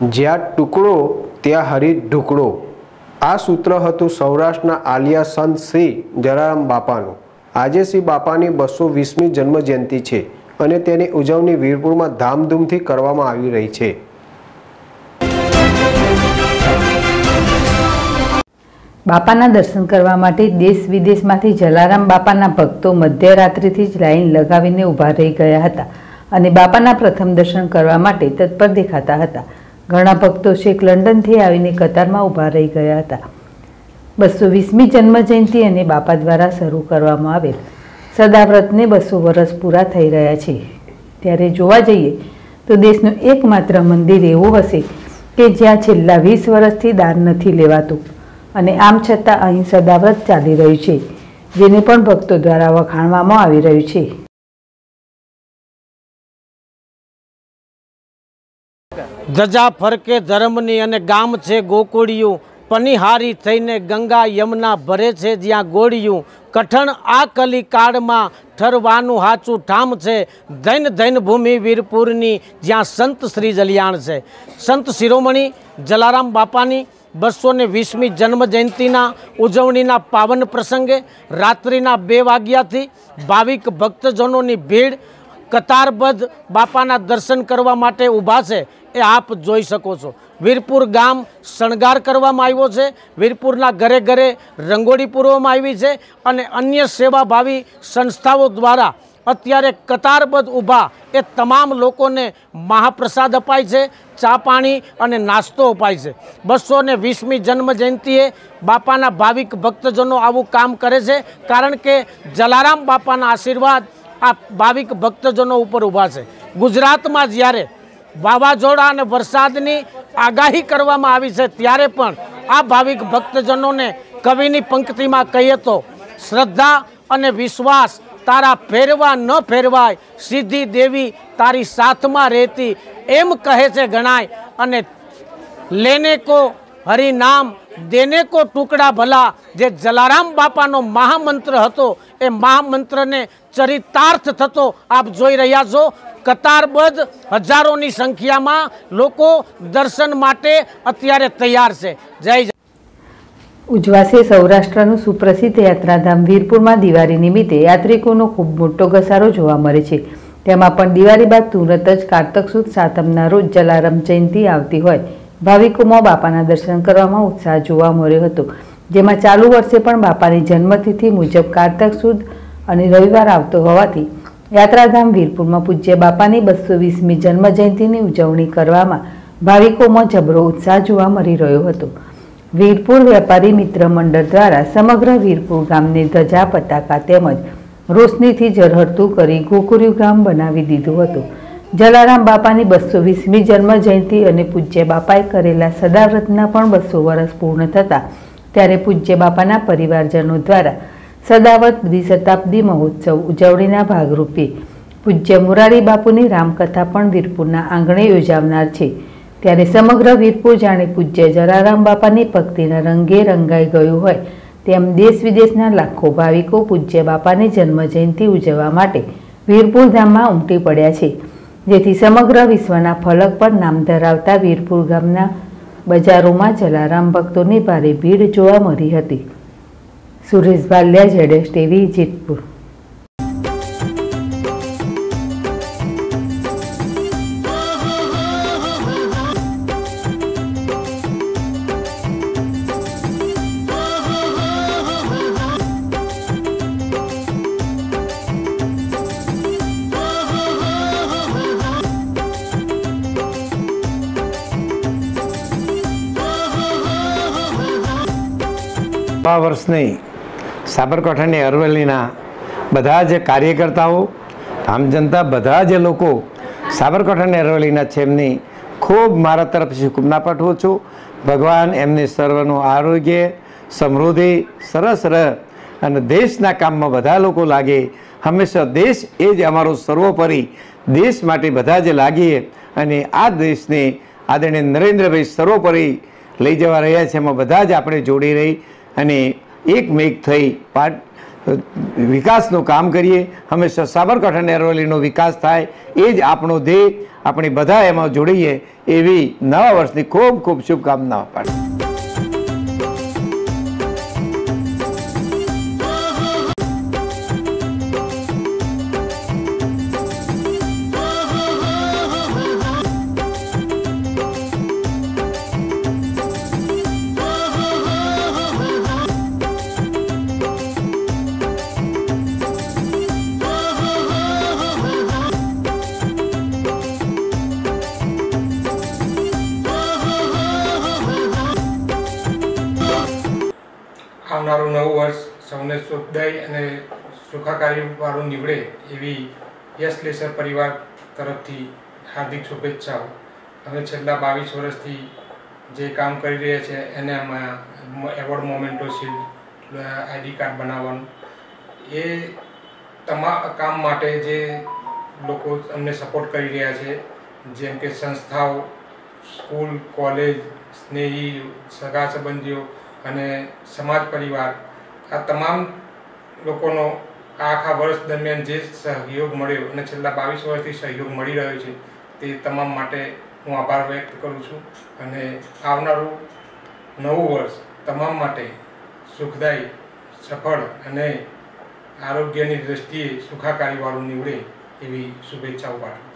જ્યાં ટુકડો, ત્યાં હરી ઢુકડો. આ સૂત્ર હતું સૌરાષ્ટ્રના આલિયા સંત શ્રી જલારામ બાપાનું. આજે શ્રી બાપાની બસો વીસમી જન્મજયંતિ છે અને તેની ઉજવણી વીરપુરમાં ધામધૂમથી કરવામાં આવી રહી છે. બાપાના દર્શન કરવા માટે દેશ વિદેશમાંથી જલારામ બાપાના ભક્તો મધ્યરાત્રિથી જ લાઈન લગાવીને ઊભા રહી ગયા હતા અને બાપાના પ્રથમ દર્શન કરવા માટે તત્પર દેખાતા હતા. ઘણા ભક્તો શેખ લંડનથી આવીને કતારમાં ઊભા રહી ગયા હતા. બસો વીસમી જન્મજયંતિ અને બાપા દ્વારા શરૂ કરવામાં આવેલ. સદાવ્રતને બસો વર્ષ પૂરા થઈ રહ્યા છે. ત્યારે જોવા જઈએ તો દેશનું એકમાત્ર મંદિર એવું હશે કે જ્યાં છેલ્લા વીસ વર્ષથી દાન નથી લેવાતું. અને આમ છતાં અહીં સદાવ્રત ચાલી રહ્યું છે, જેને પણ ભક્તો દ્વારા વખાણવામાં આવી રહ્યું છે. ધજા ફરકે ધર્મની અને ગામ છે ગોકુળિયું. પનિહારી થઈને ગંગા યમના ભરે છે જ્યાં ગોળિયું. કઠણ આ કલી કાળમાં ઠરવાનું હાચું ઠામ છે. ધૈન ધૈન ભૂમિ વીરપુરની જ્યાં સંત શ્રી જલિયાણ છે. સંત શિરોમણી, જલારામ બાપાની બસો ને વીસમી જન્મ જયંતિના ઉજવણીના પાવન પ્રસંગે રાત્રિના બે વાગ્યાથી ભાવિક ભક્તજનોની ભીડ કતારબદ્ધ બાપાના દર્શન કરવા માટે ઊભા છે, એ આપ જોઈ શકો છો. વીરપુર ગામ શણગાર કરવામાં આવ્યો છે. વીરપુરના ઘરે ઘરે રંગોળી પૂરવામાં આવી છે અને અન્ય સેવાભાવી સંસ્થાઓ દ્વારા અત્યારે કતારબદ્ધ ઊભા એ તમામ લોકોને મહાપ્રસાદ અપાય છે, ચા પાણી અને નાસ્તો અપાય છે. બસો ને વીસમી જન્મજયંતિએ બાપાના ભાવિક ભક્તજનો આવું કામ કરે છે, કારણ કે જલારામ બાપાના આશીર્વાદ આ ભાવિક ભક્તજનો ઉપર ઊભા છે. ગુજરાતમાં જ્યારે વાવાઝોડા અને વરસાદની આગાહી કરવામાં આવી છે, ત્યારે પણ આ ભાવિક ભક્તજનોને કવિની પંક્તિમાં કહીએ તો, શ્રદ્ધા અને વિશ્વાસ તારા ફેરવા ન ફેરવાય, સીધી દેવી તારી સાથમાં રહેતી. એમ કહે છે ગણાય અને લેને કો હરિ નામ દેને કો ટુકડા ભલા, જે જલારામ બાપાનો મહામંત્ર હતો, એ મહામંત્રને ચરિતાર્થ થતો આપ જોઈ રહ્યા છો. કતારબદ્ધ હજારોની સંખ્યામાં લોકો દર્શન માટે અત્યારે તૈયાર છે. જય જય. ઉજવાશે સૌરાષ્ટ્રનું સુપ્રસિદ્ધ યાત્રાધામ વીરપુરમાં દિવાળી નિમિત્તે યાત્રિકોનો ખૂબ મોટો ઘસારો જોવા મળે છે. તેમાં પણ દિવાળી બાદ તુરત જ કારતક સુદ સાતમના રોજ જલારામ જયંતિ આવતી હોય. ભાવિકોમાં બાપાના દર્શન કરવામાં ઉત્સાહ જોવા મળ્યો હતો, જેમાં ચાલુ વર્ષે પણ બાપાની જન્મતિથિ મુજબ કારતક સુદ અને રવિવાર આવતો હોવાથી યાત્રાધામ વીરપુરમાં પૂજ્ય બાપાની બસો વીસમી જન્મજયંતિની ઉજવણી કરવામાં ભાવિકોમાં જબરો ઉત્સાહ જોવા મળી રહ્યો હતો. વીરપુર વેપારી મિત્ર મંડળ દ્વારા સમગ્ર વીરપુર ગામને ધજા, પતાકા તેમજ રોશનીથી ઝરહરતું કરી ગોકુર્યું ગામ બનાવી દીધું હતું. જલારામ બાપાની બસો વીસમી જન્મ જયંતિ અને પૂજ્ય બાપાએ કરેલા સદાવ્રતના પણ બસો વર્ષ પૂર્ણ થતા ત્યારે પૂજ્ય બાપાના પરિવારજનો દ્વારા સદાવત દ્વિશતાબ્દી મહોત્સવ ઉજવણીના ભાગરૂપે પૂજ્ય મુરારી બાપુની રામકથા પણ વીરપુરના આંગણે યોજાવનાર છે. ત્યારે સમગ્ર વીરપુર જાણે પૂજ્ય જલારામ બાપાની ભક્તિના રંગે રંગાઈ ગયું હોય તેમ દેશ વિદેશના લાખો ભાવિકો પૂજ્ય બાપાની જન્મજયંતિ ઉજવવા માટે વીરપુર ધામમાં ઉમટી પડ્યા છે. જેથી સમગ્ર વિશ્વના ફલક પર નામ ધરાવતા વીરપુર ગામના બજારોમાં જલારામ ભક્તોની ભારે ભીડ જોવા મળી હતી. સુરેશ ભાલિયા જેડેશ ટીવી, જેતપુર. નવા વર્ષની સાબરકાંઠાની અરવલ્લીના બધા જ કાર્યકર્તાઓ, આમ જનતા બધા જ લોકો સાબરકાંઠાની અરવલ્લીના છે, એમની ખૂબ મારા તરફથી શુભના પાઠવું છું. ભગવાન એમની સર્વનું આરોગ્ય, સમૃદ્ધિ, સરસ રહ અને દેશના કામમાં બધા લોકો લાગે. હંમેશા દેશ એ જ અમારો સર્વોપરી દેશ માટે બધા જ લાગીએ અને આ દેશને આદરણીય નરેન્દ્રભાઈ સર્વોપરી લઈ જવા રહ્યા છે. એમાં બધા જ આપણે જોડી રહી અને એક મેઘ થઈ પાટ, વિકાસનું કામ કરીએ. હંમેશા સાબરકાંઠા અરવલ્લીનો વિકાસ થાય. એ જ આપણો ધ્યેય. આપણે બધા એમાં જોડીએ એવી નવા વર્ષની ખૂબ ખૂબ શુભકામનાઓ પાડીએ સૌને સુખદાયી અને સુખાકારીવાળું નીવડે એવી યશ લેસર પરિવાર તરફથી હાર્દિક શુભેચ્છાઓ. અમે છેલ્લા બાવીસ વર્ષથી જે કામ કરી રહ્યા છે, એને આમાં award memento shield ID card બનાવવાનું. એ તમામ કામ માટે જે લોકો અમને સપોર્ટ કરી રહ્યા છે, જેમ કે સંસ્થાઓ, સ્કૂલ, કોલેજ, સ્નેહી, સગા સંબંધીઓ અને સમાજ પરિવાર આ તમામ લોકોનો આખા વર્ષ દરમિયાન જે સહયોગ મળ્યો અને છેલ્લા બાવીસ વર્ષથી સહયોગ મળી રહ્યો છે, તે તમામ માટે હું આભાર વ્યક્ત કરું છું અને આવનારું નવું વર્ષ તમામ માટે સુખદાયી, સફળ અને આરોગ્યની દ્રષ્ટિએ સુખાકારીવાળું નીવડે એવી શુભેચ્છાઓ પાઠવું